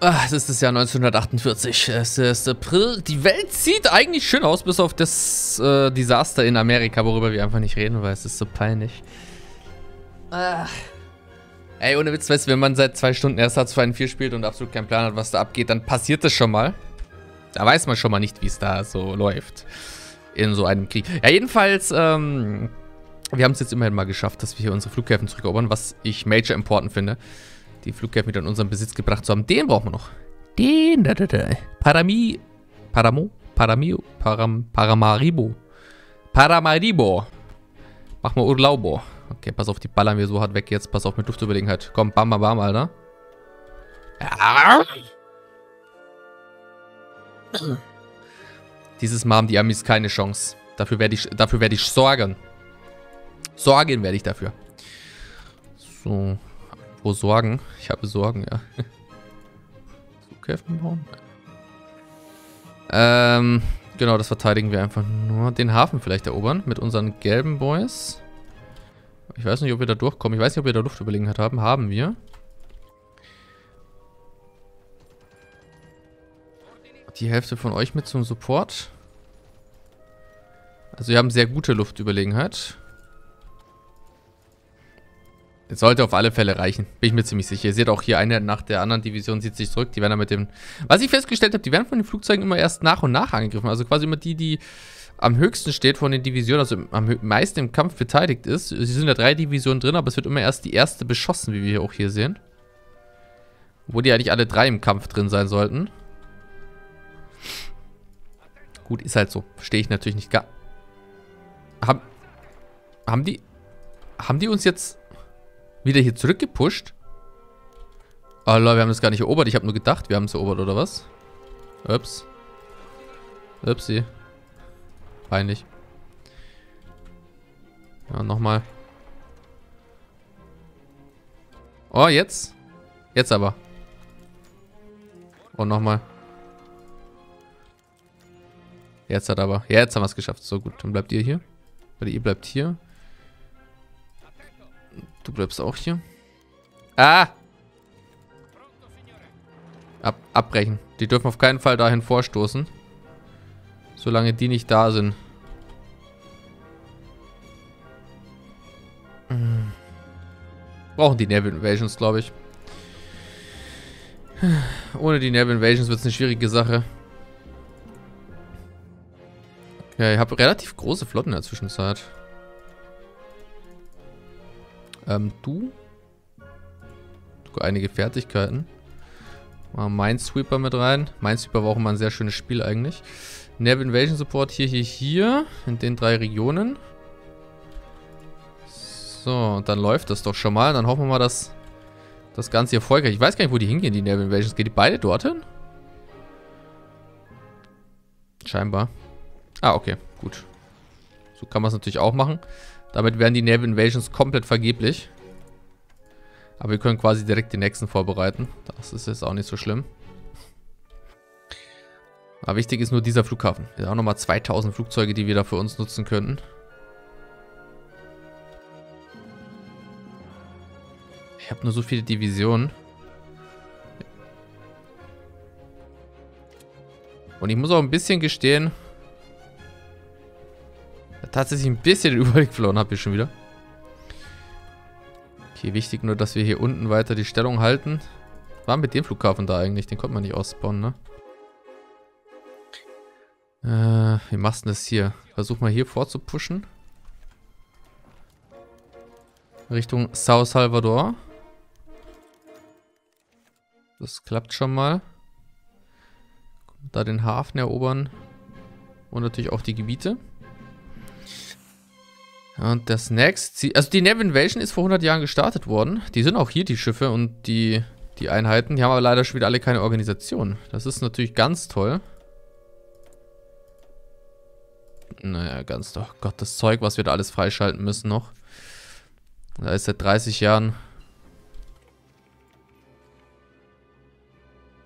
Ah, es ist das Jahr 1948. Es ist April. Die Welt sieht eigentlich schön aus, bis auf das äh, Desaster in Amerika, worüber wir einfach nicht reden, weil es ist so peinlich. Ah. Ey, ohne Witz, weißt du, wenn man seit zwei Stunden erst H2 4 spielt und absolut keinen Plan hat, was da abgeht, dann passiert das schon mal. Da weiß man schon mal nicht, wie es da so läuft. In so einem Krieg. Ja, jedenfalls, ähm, wir haben es jetzt immerhin mal geschafft, dass wir hier unsere Flughäfen zurückerobern, was ich major important finde die Flughäfen wieder in unseren Besitz gebracht zu haben. Den brauchen wir noch. Den, da, da, da. Parami, Paramo, Paramio, Param, Paramaribo. Paramaribo. Mach mal Urlaubo. Okay, pass auf, die ballern wir so hart weg jetzt. Pass auf mit Luftüberlegenheit. Komm, bam, bam, bam, Alter. Ja. Dieses Mal haben die Amis keine Chance. Dafür werde ich, dafür werde ich sorgen. Sorgen werde ich dafür. So. Wo Sorgen? Ich habe Sorgen, ja. Flughäfen bauen? Ähm, genau, das verteidigen wir einfach nur. Den Hafen vielleicht erobern mit unseren gelben Boys. Ich weiß nicht, ob wir da durchkommen. Ich weiß nicht, ob wir da Luftüberlegenheit haben. Haben wir. Die Hälfte von euch mit zum Support. Also wir haben sehr gute Luftüberlegenheit. Es sollte auf alle Fälle reichen. Bin ich mir ziemlich sicher. Ihr seht auch hier eine nach der anderen Division zieht sich zurück. Die werden dann mit dem... Was ich festgestellt habe, die werden von den Flugzeugen immer erst nach und nach angegriffen. Also quasi immer die, die am höchsten steht von den Divisionen, also am meisten im Kampf beteiligt ist. Sie sind ja drei Divisionen drin, aber es wird immer erst die erste beschossen, wie wir auch hier sehen. Wo die eigentlich alle drei im Kampf drin sein sollten. Gut, ist halt so. Verstehe ich natürlich nicht gar... Haben... Haben die... Haben die uns jetzt wieder hier zurückgepusht? Oh Leute, wir haben das gar nicht erobert. Ich habe nur gedacht, wir haben es erobert, oder was? Ups. Upsi. Peinlich. Ja, nochmal. Oh, jetzt? Jetzt aber. Und nochmal. Jetzt hat aber. Jetzt haben wir es geschafft. So gut, dann bleibt ihr hier. Weil ihr bleibt hier. Du bleibst auch hier. Ah! Ab abbrechen. Die dürfen auf keinen Fall dahin vorstoßen. Solange die nicht da sind. Hm. Brauchen die Naval Invasions, glaube ich. Ohne die Naval Invasions wird es eine schwierige Sache. Ja, ich habe relativ große Flotten in der Zwischenzeit. Ähm, du? Du einige Fertigkeiten. Mal Minesweeper mit rein. Minesweeper war auch immer ein sehr schönes Spiel eigentlich. Nerve Invasion Support hier, hier, hier. In den drei Regionen. So, dann läuft das doch schon mal. Dann hoffen wir mal, dass das Ganze erfolgreich Ich weiß gar nicht, wo die hingehen, die Nerve Invasions. Gehen die beide dorthin? Scheinbar. Ah, okay. Gut. So kann man es natürlich auch machen. Damit wären die Naval Invasions komplett vergeblich. Aber wir können quasi direkt die nächsten vorbereiten. Das ist jetzt auch nicht so schlimm. Aber wichtig ist nur dieser Flughafen. Wir haben auch nochmal 2000 Flugzeuge, die wir da für uns nutzen könnten. Ich habe nur so viele Divisionen. Und ich muss auch ein bisschen gestehen, tatsächlich ein bisschen den Überblick verloren habe ich schon wieder. Okay, wichtig nur, dass wir hier unten weiter die Stellung halten. War mit dem Flughafen da eigentlich? Den konnte man nicht ausbauen, ne? Äh, wie machst du das hier? Versuch mal hier vorzupushen. Richtung Sao Salvador. Das klappt schon mal. Da den Hafen erobern. Und natürlich auch die Gebiete. Und das nächste Also die Nav Invasion ist vor 100 Jahren gestartet worden. Die sind auch hier, die Schiffe und die, die Einheiten. Die haben aber leider schon wieder alle keine Organisation. Das ist natürlich ganz toll. Naja, ganz doch. Gott, das Zeug, was wir da alles freischalten müssen noch. Da ist seit 30 Jahren...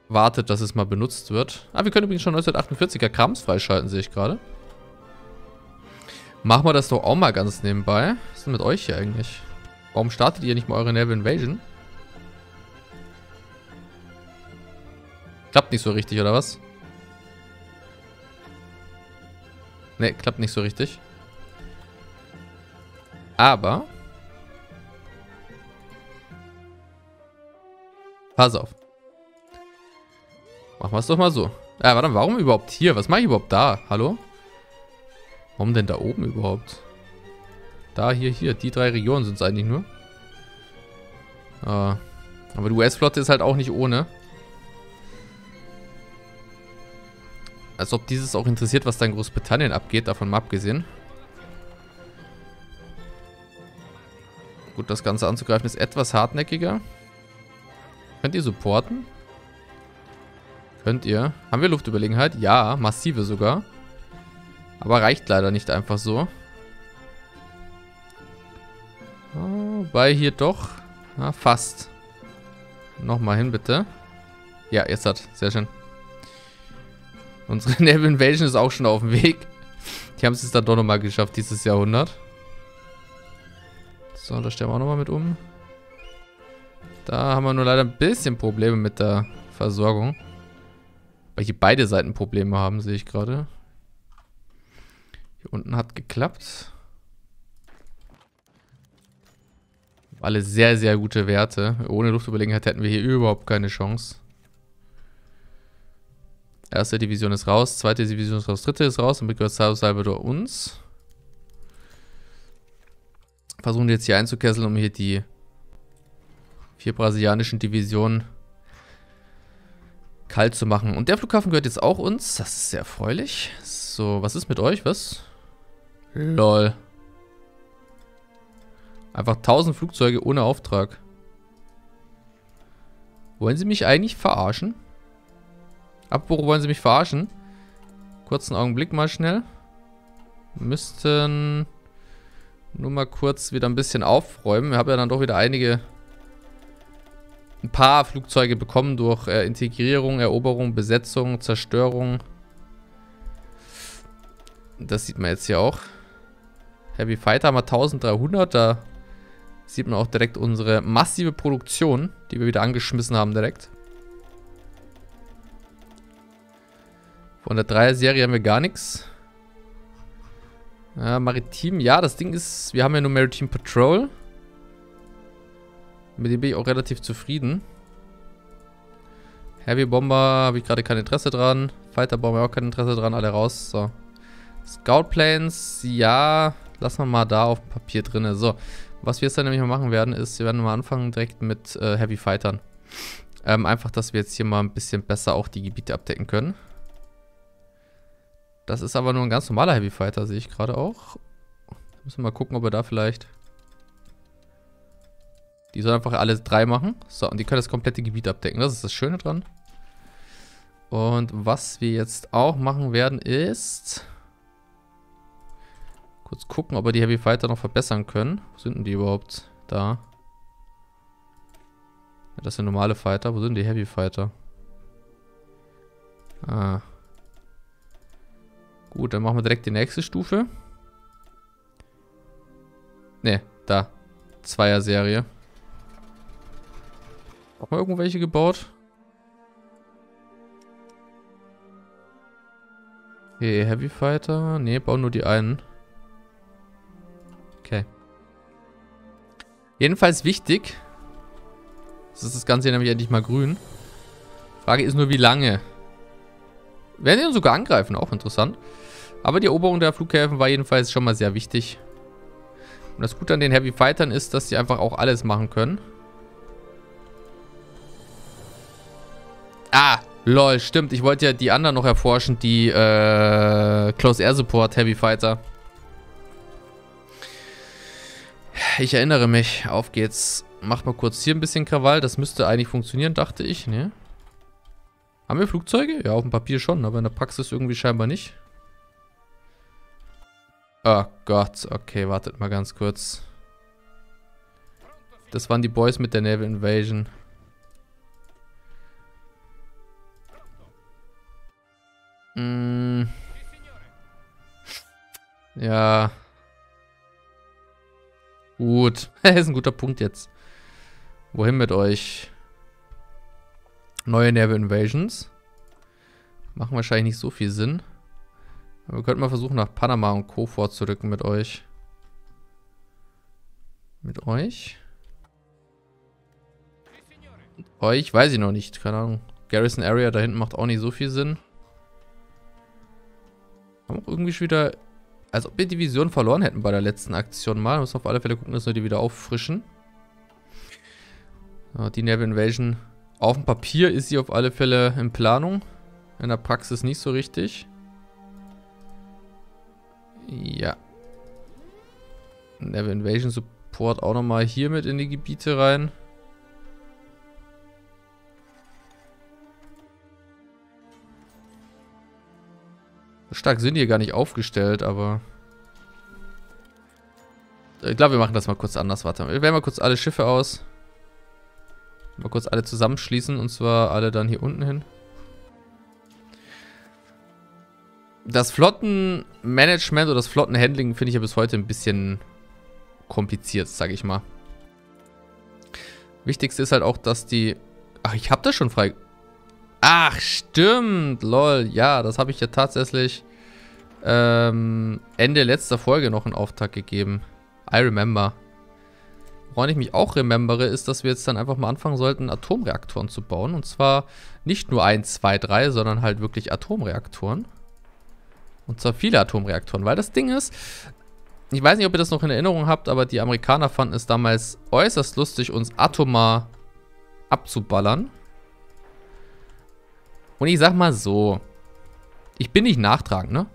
Wartet, dass es mal benutzt wird. Ah, wir können übrigens schon 1948er Krams freischalten, sehe ich gerade. Machen wir das doch auch mal ganz nebenbei. Was ist denn mit euch hier eigentlich? Warum startet ihr nicht mal eure Naval Invasion? Klappt nicht so richtig, oder was? Ne, klappt nicht so richtig. Aber... Pass auf. Machen wir es doch mal so. Ja, warte, warum überhaupt hier? Was mache ich überhaupt da? Hallo? Warum denn da oben überhaupt? Da, hier, hier. Die drei Regionen sind es eigentlich nur. Ah. Aber die US-Flotte ist halt auch nicht ohne. Als ob dieses auch interessiert, was da in Großbritannien abgeht, davon mal abgesehen. Gut, das Ganze anzugreifen ist etwas hartnäckiger. Könnt ihr supporten? Könnt ihr. Haben wir Luftüberlegenheit? Ja, massive sogar. Aber reicht leider nicht einfach so. Wobei hier doch... Na, fast. Nochmal hin, bitte. Ja, jetzt hat. Sehr schön. Unsere Naval Invasion ist auch schon auf dem Weg. Die haben es jetzt dann doch nochmal geschafft, dieses Jahrhundert. So, da stellen wir auch nochmal mit um. Da haben wir nur leider ein bisschen Probleme mit der Versorgung. Weil hier beide Seiten Probleme haben, sehe ich gerade. Hier unten hat geklappt. Alle sehr, sehr gute Werte. Ohne Luftüberlegenheit hätten wir hier überhaupt keine Chance. Erste Division ist raus, zweite Division ist raus, dritte ist raus. Damit gehört Salvador uns. Versuchen jetzt hier einzukesseln, um hier die vier brasilianischen Divisionen kalt zu machen. Und der Flughafen gehört jetzt auch uns. Das ist sehr erfreulich. So, was ist mit euch? Was? Lol. Einfach 1000 Flugzeuge ohne Auftrag. Wollen sie mich eigentlich verarschen? Abbruch wollen sie mich verarschen? Kurzen Augenblick mal schnell. Müssten nur mal kurz wieder ein bisschen aufräumen. Wir haben ja dann doch wieder einige ein paar Flugzeuge bekommen durch äh, Integrierung, Eroberung, Besetzung, Zerstörung. Das sieht man jetzt hier auch. Heavy Fighter haben wir 1300. Da sieht man auch direkt unsere massive Produktion, die wir wieder angeschmissen haben direkt. Von der 3er-Serie haben wir gar nichts. Ja, Maritim, ja, das Ding ist, wir haben ja nur Maritime Patrol. Mit dem bin ich auch relativ zufrieden. Heavy Bomber habe ich gerade kein Interesse dran. Fighter Bomber auch kein Interesse dran. Alle raus. So. Scout Planes, ja. Lassen wir mal da auf dem Papier drin. So. Was wir jetzt dann nämlich mal machen werden, ist, wir werden mal anfangen direkt mit äh, Heavy Fightern. Ähm, einfach, dass wir jetzt hier mal ein bisschen besser auch die Gebiete abdecken können. Das ist aber nur ein ganz normaler Heavy Fighter, sehe ich gerade auch. Müssen wir mal gucken, ob wir da vielleicht die sollen einfach alle drei machen. So, und die können das komplette Gebiet abdecken. Das ist das Schöne dran. Und was wir jetzt auch machen werden, ist... Kurz gucken, ob wir die Heavy Fighter noch verbessern können. Wo sind denn die überhaupt? Da. Ja, das sind normale Fighter. Wo sind die Heavy Fighter? Ah. Gut, dann machen wir direkt die nächste Stufe. Ne, da. Zweier-Serie. Auch mal irgendwelche gebaut? Okay, Heavy Fighter. Ne, bauen nur die einen. Jedenfalls wichtig. Das ist das Ganze hier nämlich endlich mal grün. Frage ist nur, wie lange. Werden die uns sogar angreifen? Auch interessant. Aber die Eroberung der Flughäfen war jedenfalls schon mal sehr wichtig. Und das Gute an den Heavy Fightern ist, dass sie einfach auch alles machen können. Ah, lol, stimmt. Ich wollte ja die anderen noch erforschen, die äh, Close Air Support Heavy Fighter. Ich erinnere mich. Auf geht's. Mach mal kurz hier ein bisschen Krawall. Das müsste eigentlich funktionieren, dachte ich. Ne? Haben wir Flugzeuge? Ja, auf dem Papier schon, aber in der Praxis irgendwie scheinbar nicht. Oh Gott. Okay, wartet mal ganz kurz. Das waren die Boys mit der Naval Invasion. Mm. Ja. Gut. ist ein guter Punkt jetzt. Wohin mit euch? Neue Nerve Invasions. Machen wahrscheinlich nicht so viel Sinn. Aber wir könnten mal versuchen, nach Panama und Co. vorzurücken mit euch. Mit euch? Mit euch? Weiß ich noch nicht. Keine Ahnung. Garrison Area da hinten macht auch nicht so viel Sinn. Haben auch irgendwie schon wieder... Als ob wir die Vision verloren hätten bei der letzten Aktion mal. Müssen auf alle Fälle gucken, dass wir die wieder auffrischen. Die Naval Invasion. Auf dem Papier ist sie auf alle Fälle in Planung. In der Praxis nicht so richtig. Ja. Naval Invasion Support auch nochmal hier mit in die Gebiete rein. Stark sind die gar nicht aufgestellt, aber... Ich glaube, wir machen das mal kurz anders. Warte, wir wählen mal kurz alle Schiffe aus. Mal kurz alle zusammenschließen und zwar alle dann hier unten hin. Das Flottenmanagement oder das Flottenhandling finde ich ja bis heute ein bisschen kompliziert, sage ich mal. Wichtigste ist halt auch, dass die... Ach, ich habe das schon frei... Ach, stimmt, lol. Ja, das habe ich ja tatsächlich ähm, Ende letzter Folge noch einen Auftrag gegeben. I remember. Woran ich mich auch remembere, ist, dass wir jetzt dann einfach mal anfangen sollten, Atomreaktoren zu bauen. Und zwar nicht nur 1, 2, 3, sondern halt wirklich Atomreaktoren. Und zwar viele Atomreaktoren. Weil das Ding ist, ich weiß nicht, ob ihr das noch in Erinnerung habt, aber die Amerikaner fanden es damals äußerst lustig, uns atomar abzuballern. Und ich sag mal so, ich bin nicht nachtragend, ne?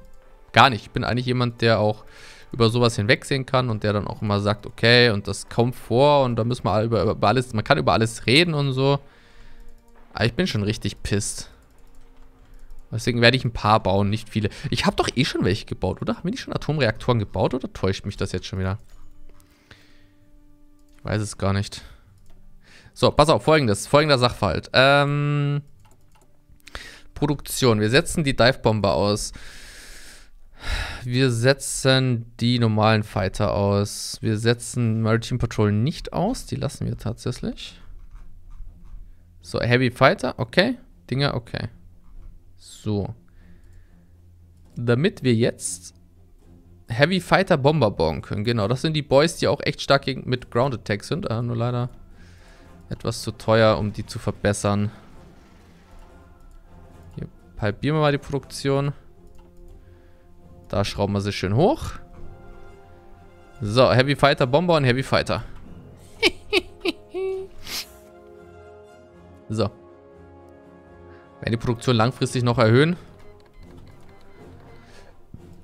Gar nicht. Ich bin eigentlich jemand, der auch über sowas hinwegsehen kann und der dann auch immer sagt, okay, und das kommt vor und da müssen wir über, über alles, man kann über alles reden und so. Aber ich bin schon richtig pisst. Deswegen werde ich ein paar bauen, nicht viele. Ich habe doch eh schon welche gebaut, oder? Haben wir nicht schon Atomreaktoren gebaut oder täuscht mich das jetzt schon wieder? Ich weiß es gar nicht. So, pass auf, folgendes, folgender Sachverhalt. Ähm, Produktion. Wir setzen die Divebomber aus. Wir setzen die normalen Fighter aus. Wir setzen Maritime Patrol nicht aus. Die lassen wir tatsächlich. So, Heavy Fighter, okay. Dinger, okay. So. Damit wir jetzt Heavy Fighter Bomber bauen können. Genau, das sind die Boys, die auch echt stark mit Ground Attack sind. Äh, nur leider etwas zu teuer, um die zu verbessern. Halbieren wir mal die Produktion. Da schrauben wir sie schön hoch. So, Heavy Fighter Bomber und Heavy Fighter. so. Werden die Produktion langfristig noch erhöhen.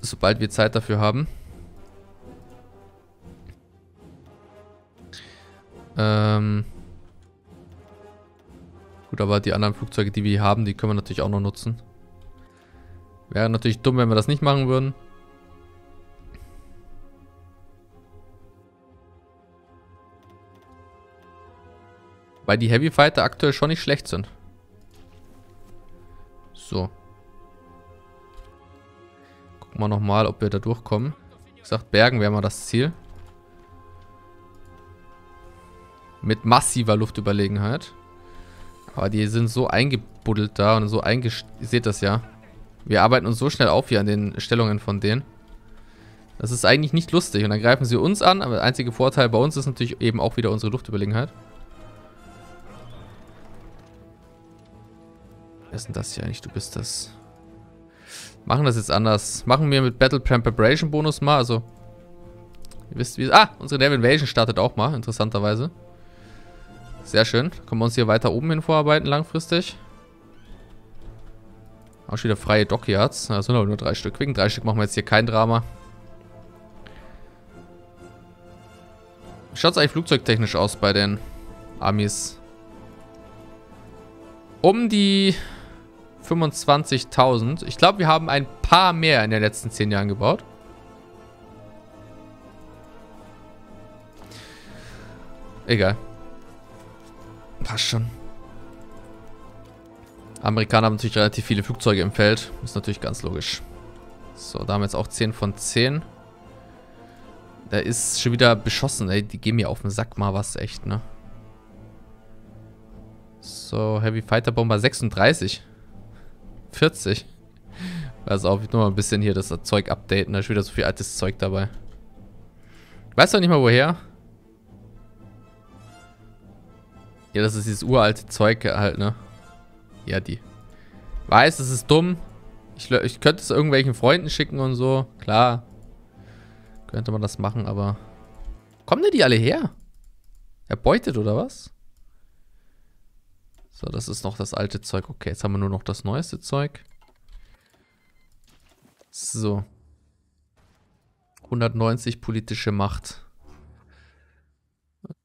Sobald wir Zeit dafür haben. Ähm. Gut, aber die anderen Flugzeuge, die wir hier haben, die können wir natürlich auch noch nutzen. Wäre natürlich dumm, wenn wir das nicht machen würden. Weil die Heavy Fighter aktuell schon nicht schlecht sind. So. Gucken wir nochmal, ob wir da durchkommen. Wie gesagt, Bergen wäre mal das Ziel. Mit massiver Luftüberlegenheit. Aber die sind so eingebuddelt da und so eingesch... Ihr seht das ja. Wir arbeiten uns so schnell auf hier an den Stellungen von denen. Das ist eigentlich nicht lustig. Und dann greifen sie uns an, aber der einzige Vorteil bei uns ist natürlich eben auch wieder unsere Luftüberlegenheit. Wer ist denn das hier eigentlich? Du bist das. Machen das jetzt anders. Machen wir mit Battle Preparation Bonus mal. Also, ihr wisst wie... Ah, unsere Naval Invasion startet auch mal, interessanterweise. Sehr schön. Können wir uns hier weiter oben hin vorarbeiten langfristig. Auch wieder freie Dockyards. Da sind aber nur drei Stück. Wegen drei Stück machen wir jetzt hier kein Drama. Schaut es eigentlich flugzeugtechnisch aus bei den Amis? Um die 25.000. Ich glaube, wir haben ein paar mehr in den letzten 10 Jahren gebaut. Egal. Passt schon. Amerikaner haben natürlich relativ viele Flugzeuge im Feld. Ist natürlich ganz logisch. So, da haben wir jetzt auch 10 von 10. Da ist schon wieder beschossen, ey. Die gehen mir auf den Sack mal was, echt, ne? So, Heavy Fighter Bomber 36. 40. Pass auf, ich nur mal ein bisschen hier das Zeug updaten. Da ist wieder so viel altes Zeug dabei. Weißt du nicht mal woher? Ja, das ist dieses uralte Zeug halt, ne? Ja, die. Weiß, es ist dumm. Ich, ich könnte es irgendwelchen Freunden schicken und so. Klar. Könnte man das machen, aber... Kommen denn die alle her? Erbeutet oder was? So, das ist noch das alte Zeug. Okay, jetzt haben wir nur noch das neueste Zeug. So. 190 politische Macht.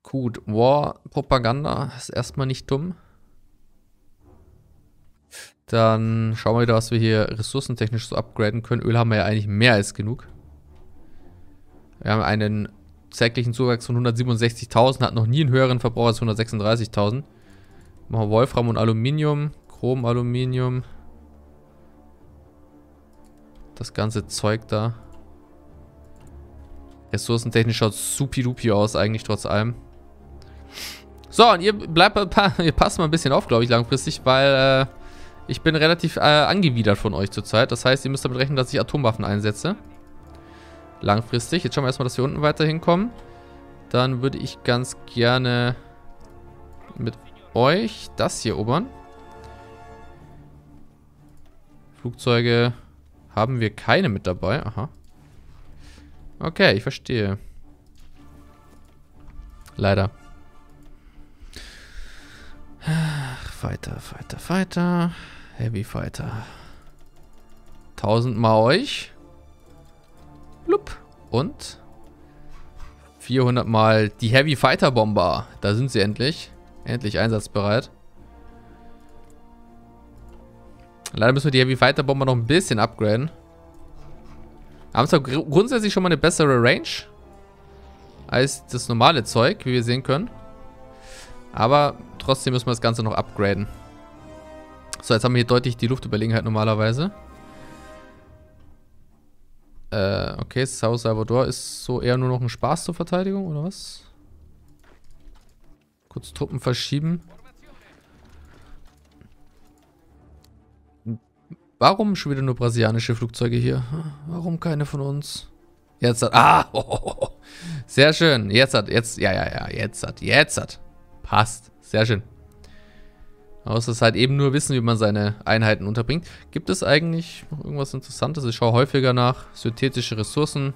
Gut, War-Propaganda ist erstmal nicht dumm. Dann schauen wir wieder, was wir hier ressourcentechnisch so upgraden können. Öl haben wir ja eigentlich mehr als genug. Wir haben einen täglichen Zuwachs von 167.000, hat noch nie einen höheren Verbrauch als 136.000. Machen wir Wolfram und Aluminium, Chrom, Aluminium. Das ganze Zeug da. Ressourcentechnisch schaut supi-dupi aus eigentlich trotz allem. So, und ihr bleibt, ihr passt mal ein bisschen auf, glaube ich, langfristig, weil äh, ich bin relativ äh, angewidert von euch zurzeit. Das heißt, ihr müsst damit rechnen, dass ich Atomwaffen einsetze. Langfristig. Jetzt schauen wir erstmal, dass wir unten weiter hinkommen. Dann würde ich ganz gerne mit euch das hier erobern. Flugzeuge haben wir keine mit dabei. Aha. Okay, ich verstehe. Leider. Fighter, Fighter, Fighter. Heavy Fighter. Tausendmal euch. Blub. Und 400 Mal die Heavy Fighter Bomber. Da sind sie endlich. Endlich einsatzbereit. Leider müssen wir die Heavy Fighter Bomber noch ein bisschen upgraden. Haben zwar grundsätzlich schon mal eine bessere Range als das normale Zeug, wie wir sehen können. Aber trotzdem müssen wir das Ganze noch upgraden. So, jetzt haben wir hier deutlich die Luftüberlegenheit normalerweise. Äh, okay, Sao Salvador ist so eher nur noch ein Spaß zur Verteidigung, oder was? Kurz Truppen verschieben. Warum schon wieder nur brasilianische Flugzeuge hier? Warum keine von uns? Jetzt hat... Ah! Oh, oh, oh. Sehr schön. Jetzt hat... Jetzt... Ja, ja, ja. Jetzt hat... Jetzt hat... Passt. Sehr schön. Außer es halt eben nur wissen, wie man seine Einheiten unterbringt. Gibt es eigentlich noch irgendwas Interessantes? Ich schaue häufiger nach synthetische Ressourcen.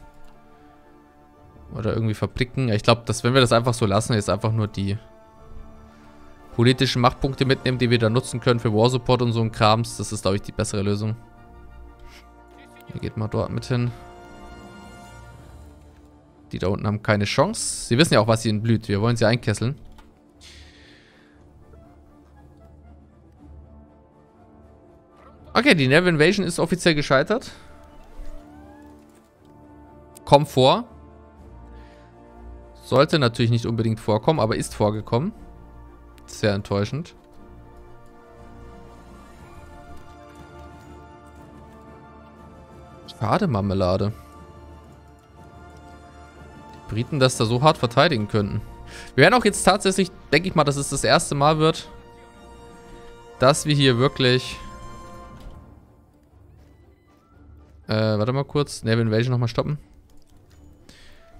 Oder irgendwie verblicken. Ich glaube, dass wenn wir das einfach so lassen, ist einfach nur die politischen Machtpunkte mitnehmen, die wir da nutzen können für War Support und so ein Krams. Das ist, glaube ich, die bessere Lösung. Ihr geht mal dort mit hin. Die da unten haben keine Chance. Sie wissen ja auch, was ihnen blüht. Wir wollen sie einkesseln. Okay, die Naval Invasion ist offiziell gescheitert. Kommt vor. Sollte natürlich nicht unbedingt vorkommen, aber ist vorgekommen. Sehr enttäuschend. Schade, Marmelade. Die Briten das da so hart verteidigen könnten. Wir werden auch jetzt tatsächlich, denke ich mal, dass es das erste Mal wird, dass wir hier wirklich Äh, warte mal kurz. Naval Invasion nochmal stoppen.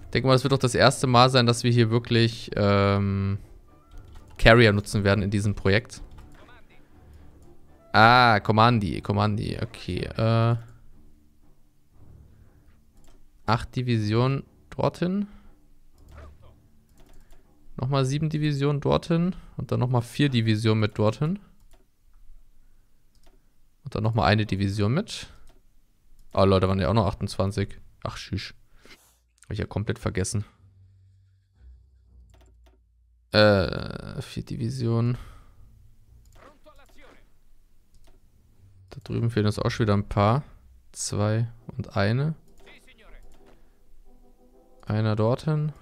Ich denke mal, es wird doch das erste Mal sein, dass wir hier wirklich ähm, Carrier nutzen werden in diesem Projekt. Ah, Kommandi, Kommandi, okay. Äh, acht Divisionen dorthin. Nochmal sieben Divisionen dorthin. Und dann nochmal vier Divisionen mit dorthin. Und dann nochmal eine Division mit. Oh Leute, waren ja auch noch 28. Ach, tschüss. Hab ich ja komplett vergessen. Äh, vier Divisionen. Da drüben fehlen uns auch schon wieder ein paar. Zwei und eine. Einer dorthin.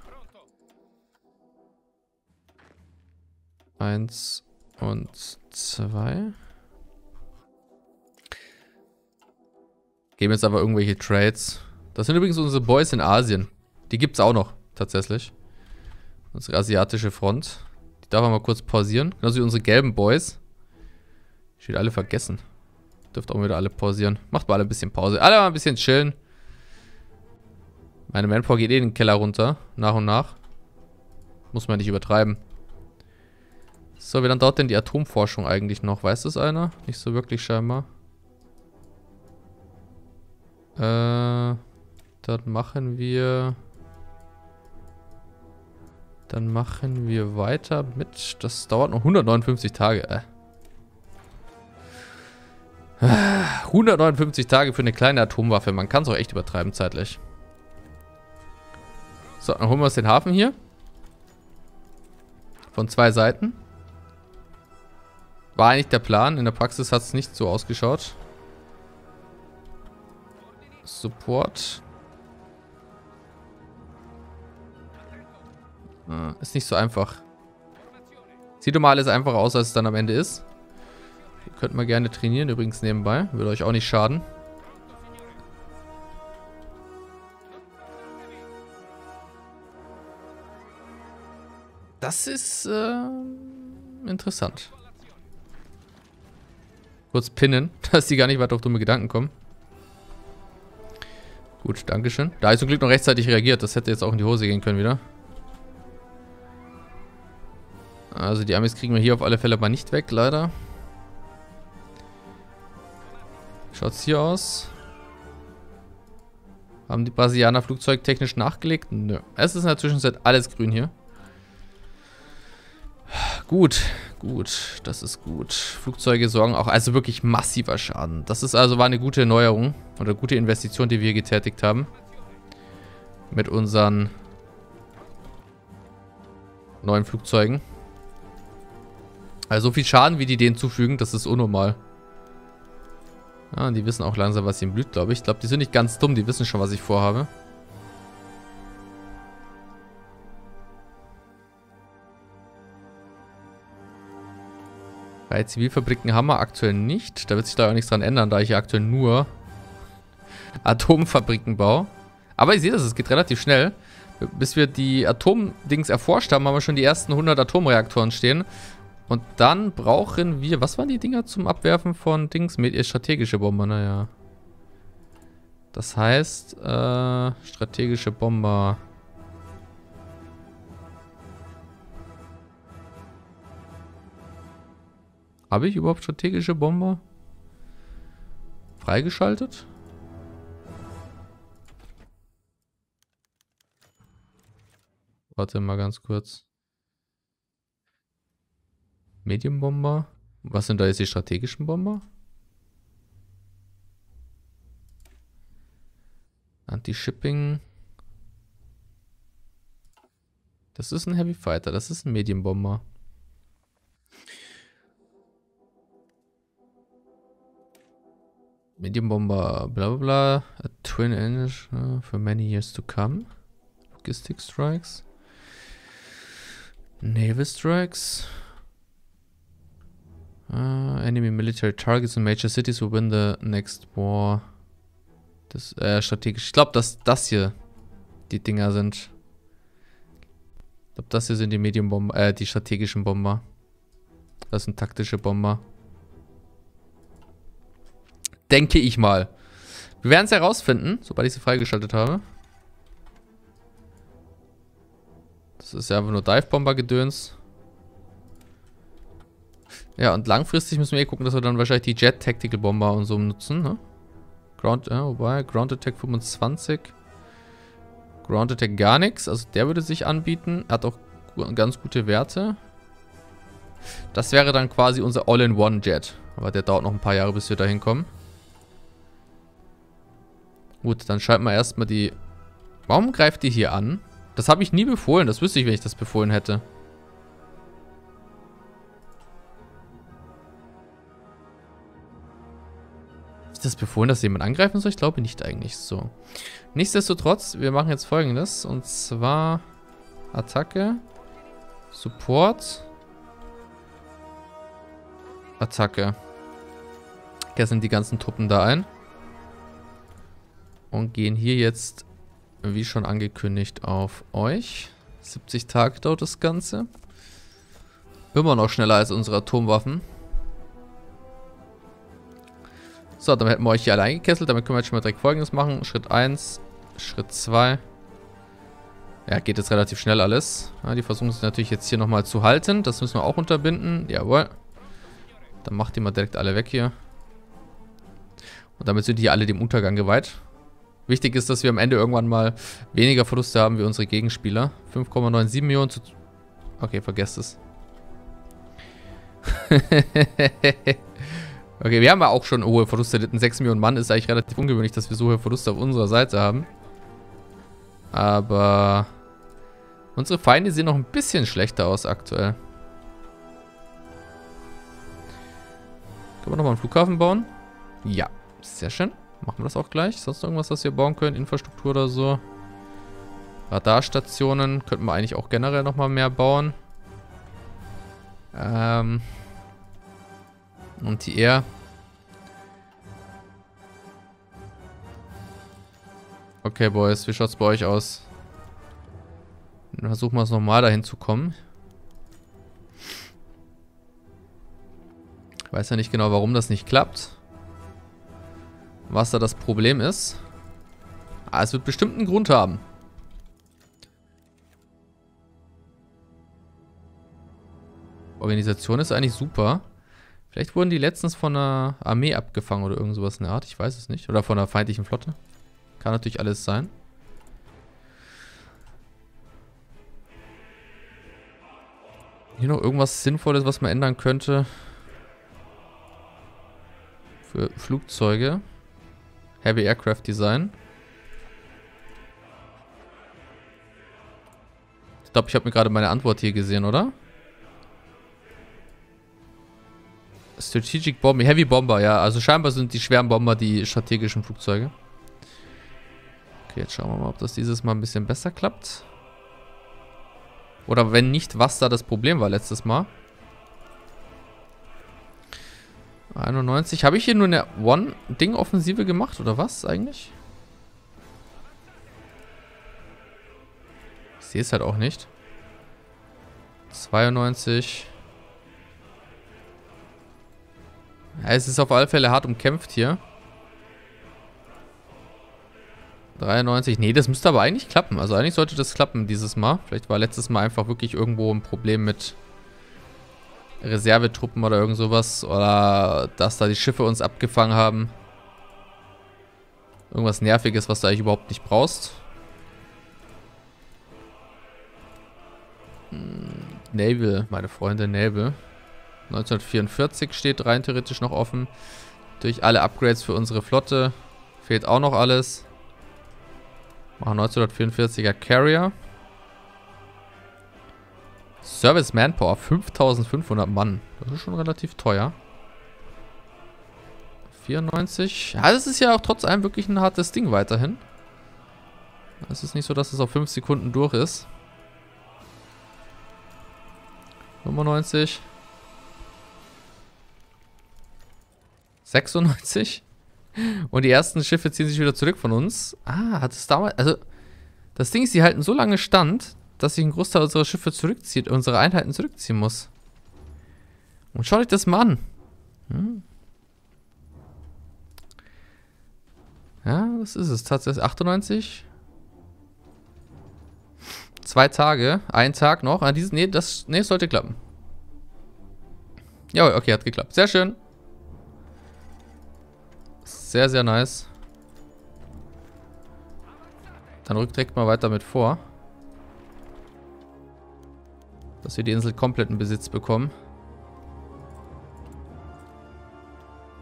Eins und zwei. Geben jetzt aber irgendwelche Trades. Das sind übrigens unsere Boys in Asien. Die gibt es auch noch, tatsächlich. Unsere asiatische Front. Die darf man mal kurz pausieren. Genauso wie unsere gelben Boys. Ich will alle vergessen. Dürft auch wieder alle pausieren. Macht mal alle ein bisschen Pause. Alle mal ein bisschen chillen. Meine Manpower geht eh in den Keller runter. Nach und nach. Muss man nicht übertreiben. So, wie lange dauert denn die Atomforschung eigentlich noch? Weiß das einer? Nicht so wirklich scheinbar. Äh, dann machen wir... Dann machen wir weiter mit... Das dauert noch 159 Tage. Äh. 159 Tage für eine kleine Atomwaffe. Man kann es auch echt übertreiben zeitlich. So, dann holen wir uns den Hafen hier. Von zwei Seiten. War eigentlich der Plan. In der Praxis hat es nicht so ausgeschaut. Support. Ah, ist nicht so einfach. Sieht mal alles einfacher aus, als es dann am Ende ist. Ihr könnt mal gerne trainieren, übrigens nebenbei. Würde euch auch nicht schaden. Das ist äh, interessant. Kurz pinnen, dass die gar nicht weiter auf dumme Gedanken kommen. Gut, Dankeschön. Da ist zum Glück noch rechtzeitig reagiert. Das hätte jetzt auch in die Hose gehen können wieder. Also die Amis kriegen wir hier auf alle Fälle mal nicht weg, leider. Schaut's hier aus? Haben die Brasilianer flugzeugtechnisch nachgelegt? Nö. Es ist in der Zwischenzeit alles grün hier. Gut, gut, das ist gut. Flugzeuge sorgen auch, also wirklich massiver Schaden. Das ist also, war eine gute Erneuerung oder gute Investition, die wir getätigt haben. Mit unseren neuen Flugzeugen. Also so viel Schaden, wie die denen zufügen, das ist unnormal. Und die wissen auch langsam, was ihnen blüht, glaube ich. Ich glaube, die sind nicht ganz dumm, die wissen schon, was ich vorhabe. Bei Zivilfabriken haben wir aktuell nicht. Da wird sich da auch nichts dran ändern, da ich ja aktuell nur Atomfabriken baue. Aber ihr seht das, es geht relativ schnell. Bis wir die Atomdings erforscht haben, haben wir schon die ersten 100 Atomreaktoren stehen. Und dann brauchen wir... Was waren die Dinger zum Abwerfen von Dings? Mit strategische Bomber, naja. Das heißt, äh, strategische Bomber... Habe ich überhaupt strategische Bomber freigeschaltet? Warte mal ganz kurz. Medium Bomber. Was sind da jetzt die strategischen Bomber? Anti-Shipping. Das ist ein Heavy Fighter, das ist ein Medium Bomber. Medium Bomber, bla bla bla. A twin engine uh, for many years to come. Logistic strikes. Naval strikes. Uh, enemy military targets in major cities will win the next war. Das, äh, strategisch. Ich glaube, dass das hier die Dinger sind. Ich glaube, das hier sind die Medium Bomber, äh, die strategischen Bomber. Das sind taktische Bomber. Denke ich mal. Wir werden es herausfinden, sobald ich sie freigeschaltet habe. Das ist ja einfach nur Dive-Bomber-Gedöns. Ja, und langfristig müssen wir eh gucken, dass wir dann wahrscheinlich die Jet Tactical Bomber und so nutzen, ne? Ground, äh, wobei, Ground Attack 25. Ground Attack gar nichts, also der würde sich anbieten. Hat auch ganz gute Werte. Das wäre dann quasi unser All-in-One-Jet. Aber der dauert noch ein paar Jahre, bis wir da hinkommen. Gut, dann schalten wir erstmal die... Warum greift die hier an? Das habe ich nie befohlen. Das wüsste ich, wenn ich das befohlen hätte. Ich das befohlen, dass jemand angreifen soll? Ich glaube nicht eigentlich. So. Nichtsdestotrotz, wir machen jetzt folgendes. Und zwar Attacke, Support, Attacke. Kesseln die ganzen Truppen da ein. Und gehen hier jetzt, wie schon angekündigt, auf euch. 70 Tage dauert das Ganze. Immer noch schneller als unsere Atomwaffen. So, dann hätten wir euch hier alle eingekesselt. Damit können wir jetzt schon mal direkt folgendes machen. Schritt 1, Schritt 2. Ja, geht jetzt relativ schnell alles. Ja, die versuchen es natürlich jetzt hier nochmal zu halten. Das müssen wir auch unterbinden. Jawohl. Dann macht die mal direkt alle weg hier. Und damit sind die alle dem Untergang geweiht. Wichtig ist, dass wir am Ende irgendwann mal weniger Verluste haben wie unsere Gegenspieler. 5,97 Millionen zu... Okay, vergesst es. okay, wir haben ja auch schon hohe Verluste erlitten. 6 Millionen Mann ist eigentlich relativ ungewöhnlich, dass wir so hohe Verluste auf unserer Seite haben. Aber... Unsere Feinde sehen noch ein bisschen schlechter aus aktuell. Können wir nochmal einen Flughafen bauen? Ja, sehr schön. Machen wir das auch gleich. Sonst irgendwas, was wir bauen können? Infrastruktur oder so? Radarstationen könnten wir eigentlich auch generell nochmal mehr bauen. Ähm... Und die Air. Okay, Boys, wie schaut's bei euch aus? Versuchen wir es nochmal dahin zu kommen. Ich weiß ja nicht genau, warum das nicht klappt. Was da das Problem ist. Aber es wird bestimmt einen Grund haben. Organisation ist eigentlich super. Vielleicht wurden die letztens von einer Armee abgefangen oder irgend sowas in der Art. Ich weiß es nicht. Oder von einer feindlichen Flotte. Kann natürlich alles sein. Hier noch irgendwas Sinnvolles, was man ändern könnte. Für Flugzeuge. Heavy Aircraft Design. Ich glaube, ich habe mir gerade meine Antwort hier gesehen, oder? Strategic Bomber, Heavy Bomber, ja. Also scheinbar sind die schweren Bomber die strategischen Flugzeuge. Okay, jetzt schauen wir mal, ob das dieses Mal ein bisschen besser klappt. Oder wenn nicht, was da das Problem war letztes Mal. 91. Habe ich hier nur eine One-Ding-Offensive gemacht oder was eigentlich? Ich sehe es halt auch nicht. 92. es ist auf alle Fälle hart umkämpft hier. 93. Nee, das müsste aber eigentlich klappen. Also eigentlich sollte das klappen dieses Mal. Vielleicht war letztes Mal einfach wirklich irgendwo ein Problem mit Reservetruppen oder irgend sowas. Oder dass da die Schiffe uns abgefangen haben. Irgendwas Nerviges, was du eigentlich überhaupt nicht brauchst. Hm, Naval, meine Freunde, Naval. 1944 steht rein theoretisch noch offen. Durch alle Upgrades für unsere Flotte. Fehlt auch noch alles. Machen 1944er Carrier. Service Manpower 5500 Mann. Das ist schon relativ teuer. 94. Ja, das ist ja auch trotz allem wirklich ein hartes Ding weiterhin. Es ist nicht so, dass es auf 5 Sekunden durch ist. 95. 96. Und die ersten Schiffe ziehen sich wieder zurück von uns. Ah, hat es damals... Also, das Ding ist, die halten so lange stand, dass sich ein Großteil unserer Schiffe zurückzieht, unsere Einheiten zurückziehen muss. Und schaut euch das mal an. Hm. Ja, das ist es. Tatsächlich 98. Zwei Tage. Ein Tag noch. An diesen, nee, das, nee, sollte klappen. Ja, okay, hat geklappt. Sehr schön. Sehr, sehr nice. Dann rückt direkt mal weiter mit vor. Dass wir die Insel komplett in Besitz bekommen.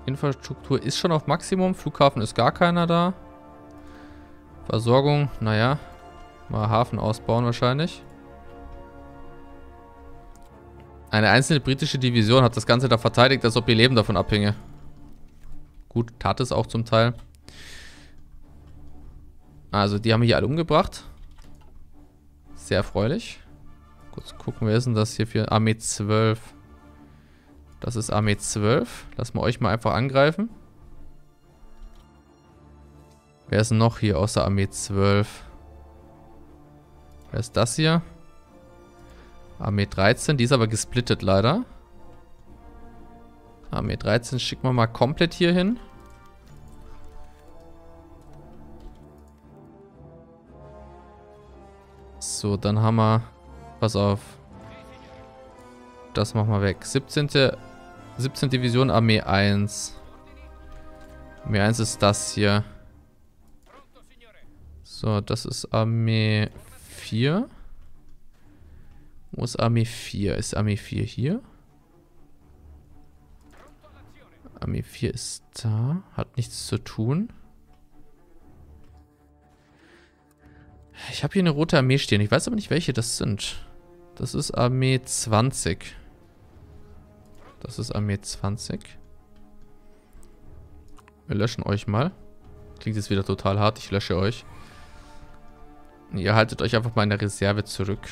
Infrastruktur ist schon auf Maximum. Flughafen ist gar keiner da. Versorgung, naja. Mal Hafen ausbauen wahrscheinlich. Eine einzelne britische Division hat das Ganze da verteidigt, als ob ihr Leben davon abhinge. Gut, tat es auch zum Teil. Also, die haben hier alle umgebracht. Sehr erfreulich. Kurz gucken, wer ist denn das hier für Armee 12? Das ist Armee 12. Lassen wir euch mal einfach angreifen. Wer ist noch hier außer Armee 12? Wer ist das hier? Armee 13, die ist aber gesplittet leider. Ah, Armee 13 schicken wir mal komplett hier hin. So, dann haben wir... Pass auf. Das machen wir weg. 17. 17. Division Armee 1. Armee 1 ist das hier. So, das ist Armee 4. Wo ist Armee 4? Ist Armee 4 hier? Armee 4 ist da. Hat nichts zu tun. Ich habe hier eine rote Armee stehen. Ich weiß aber nicht, welche das sind. Das ist Armee 20. Das ist Armee 20. Wir löschen euch mal. Klingt jetzt wieder total hart. Ich lösche euch. Ihr haltet euch einfach mal in der Reserve zurück.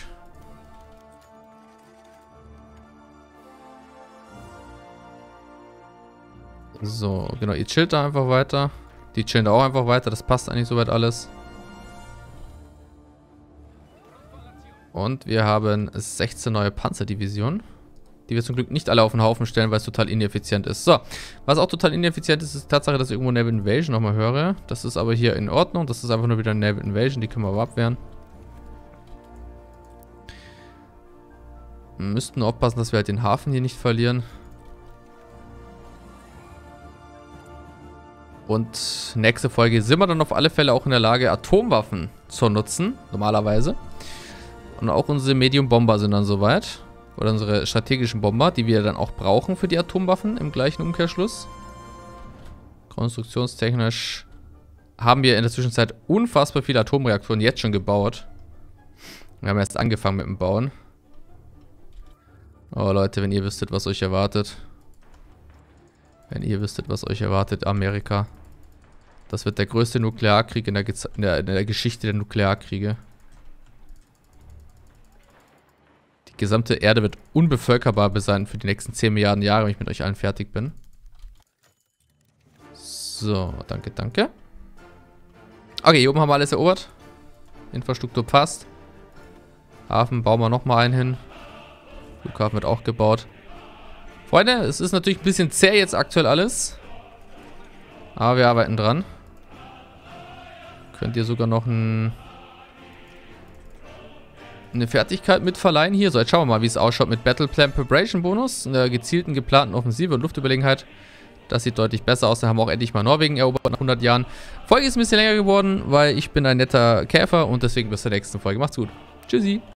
So, genau. Ihr chillt da einfach weiter. Die chillen da auch einfach weiter. Das passt eigentlich soweit alles. Und wir haben 16 neue Panzerdivisionen. Die wir zum Glück nicht alle auf den Haufen stellen, weil es total ineffizient ist. So, was auch total ineffizient ist, ist die Tatsache, dass ich irgendwo Naval Invasion nochmal höre. Das ist aber hier in Ordnung. Das ist einfach nur wieder Naval Invasion. Die können wir aber abwehren. Müssten aufpassen, dass wir halt den Hafen hier nicht verlieren. Und nächste Folge sind wir dann auf alle Fälle auch in der Lage, Atomwaffen zu nutzen. Normalerweise. Und auch unsere Medium-Bomber sind dann soweit. Oder unsere strategischen Bomber, die wir dann auch brauchen für die Atomwaffen im gleichen Umkehrschluss. Konstruktionstechnisch haben wir in der Zwischenzeit unfassbar viele Atomreaktoren jetzt schon gebaut. Wir haben erst angefangen mit dem Bauen. Oh Leute, wenn ihr wüsstet, was euch erwartet. Wenn ihr wüsstet, was euch erwartet, Amerika. Das wird der größte Nuklearkrieg in der, in der, in der Geschichte der Nuklearkriege. Die gesamte Erde wird unbevölkerbar sein für die nächsten 10 Milliarden Jahre, wenn ich mit euch allen fertig bin. So, danke, danke. Okay, hier oben haben wir alles erobert. Infrastruktur passt. Hafen bauen wir nochmal einen hin. Flughafen wird auch gebaut. Freunde, es ist natürlich ein bisschen zäh jetzt aktuell alles. Aber wir arbeiten dran. Könnt ihr sogar noch ein eine Fertigkeit mit verleihen hier. So, jetzt schauen wir mal, wie es ausschaut mit Battle Plan Preparation Bonus, einer gezielten, geplanten Offensive und Luftüberlegenheit. Das sieht deutlich besser aus. Da haben wir auch endlich mal Norwegen erobert nach 100 Jahren. Folge ist ein bisschen länger geworden, weil ich bin ein netter Käfer und deswegen bis zur nächsten Folge. Macht's gut. Tschüssi.